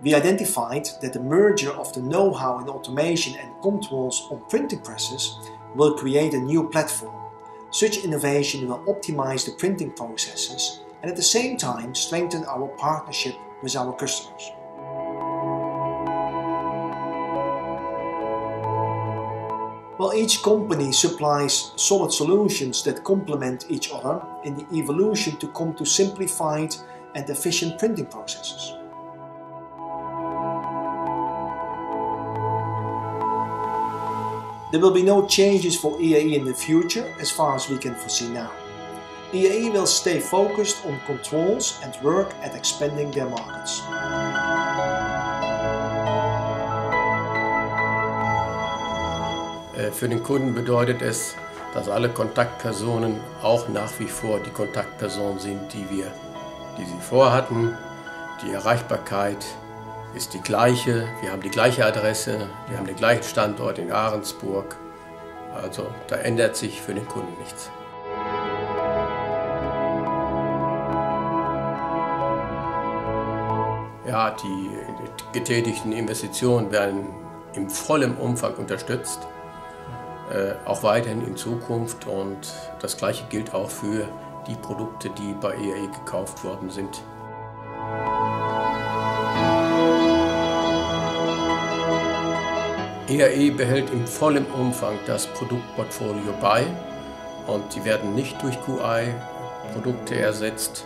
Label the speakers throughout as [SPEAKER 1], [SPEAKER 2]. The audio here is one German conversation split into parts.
[SPEAKER 1] We identified that the merger of the know-how in automation and controls on printing presses will create a new platform. Such innovation will optimize the printing processes and at the same time strengthen our partnership with our customers. While each company supplies solid solutions that complement each other in the evolution to come to simplified and efficient printing processes. There will be no changes for EAE in the future as far as we can foresee now. EAE will stay focused on controls and work at expanding their markets.
[SPEAKER 2] Äh, für den Kunden bedeutet es, dass alle Kontaktpersonen auch nach wie vor die Kontaktpersonen sind, die wir, die sie vorhatten. Die Erreichbarkeit ist die gleiche. Wir haben die gleiche Adresse, wir haben den gleichen Standort in Ahrensburg. Also da ändert sich für den Kunden nichts. Ja, die getätigten Investitionen werden im vollen Umfang unterstützt, äh, auch weiterhin in Zukunft. Und das Gleiche gilt auch für die Produkte, die bei EAE gekauft worden sind. EAE behält im vollen Umfang das Produktportfolio bei und sie werden nicht durch QI-Produkte ersetzt.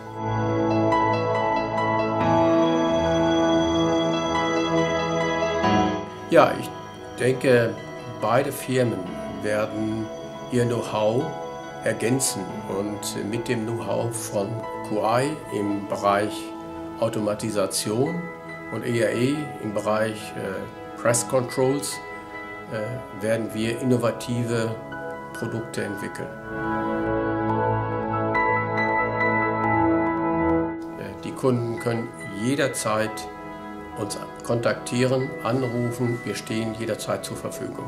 [SPEAKER 2] Ja, ich denke, beide Firmen werden ihr Know-how ergänzen und mit dem Know-how von QI im Bereich Automatisation und EAE im Bereich äh, Press Controls werden wir innovative Produkte entwickeln. Äh, die Kunden können jederzeit uns kontaktieren, anrufen. Wir stehen jederzeit zur Verfügung.